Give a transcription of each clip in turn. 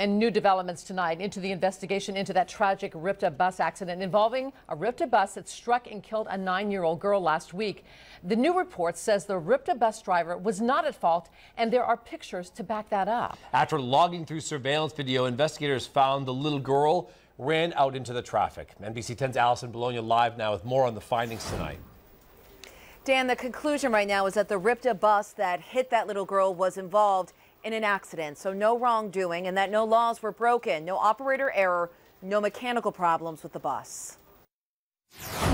And new developments tonight into the investigation into that tragic RIPTA bus accident involving a RIPTA bus that struck and killed a nine-year-old girl last week. The new report says the RIPTA bus driver was not at fault, and there are pictures to back that up. After logging through surveillance video, investigators found the little girl ran out into the traffic. NBC 10's Allison Bologna live now with more on the findings tonight. Dan, the conclusion right now is that the RIPTA bus that hit that little girl was involved in an accident, so no wrongdoing, and that no laws were broken, no operator error, no mechanical problems with the bus.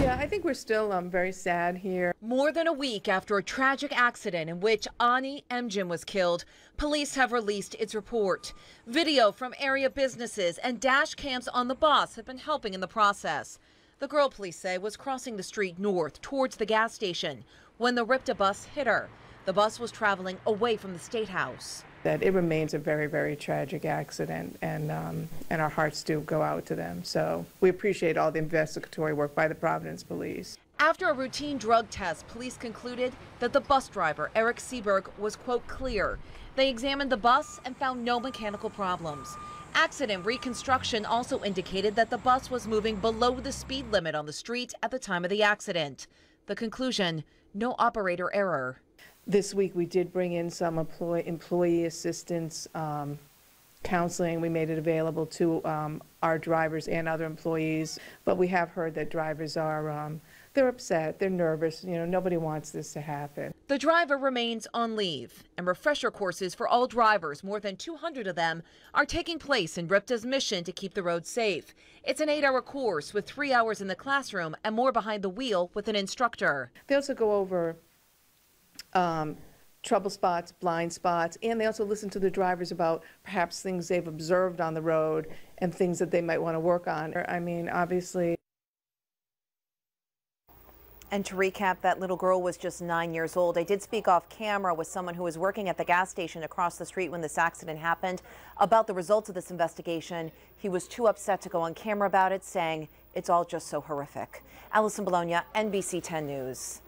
Yeah, I think we're still um, very sad here. More than a week after a tragic accident in which Ani Emjin was killed, police have released its report. Video from area businesses and dash cams on the bus have been helping in the process. The girl, police say, was crossing the street north towards the gas station when the RIPTA bus hit her. The bus was traveling away from the State House that it remains a very, very tragic accident, and, um, and our hearts do go out to them. So we appreciate all the investigatory work by the Providence Police. After a routine drug test, police concluded that the bus driver, Eric Seberg, was, quote, clear. They examined the bus and found no mechanical problems. Accident reconstruction also indicated that the bus was moving below the speed limit on the street at the time of the accident. The conclusion, no operator error. This week, we did bring in some employee, employee assistance um, counseling. We made it available to um, our drivers and other employees. But we have heard that drivers are, um, they're upset, they're nervous. You know, nobody wants this to happen. The driver remains on leave, and refresher courses for all drivers, more than 200 of them, are taking place in RIPTA's mission to keep the roads safe. It's an eight hour course with three hours in the classroom and more behind the wheel with an instructor. They also go over um, trouble spots, blind spots, and they also listen to the drivers about perhaps things they've observed on the road and things that they might want to work on. I mean, obviously. And to recap, that little girl was just nine years old. I did speak off camera with someone who was working at the gas station across the street when this accident happened about the results of this investigation. He was too upset to go on camera about it, saying it's all just so horrific. Allison Bologna, NBC 10 News.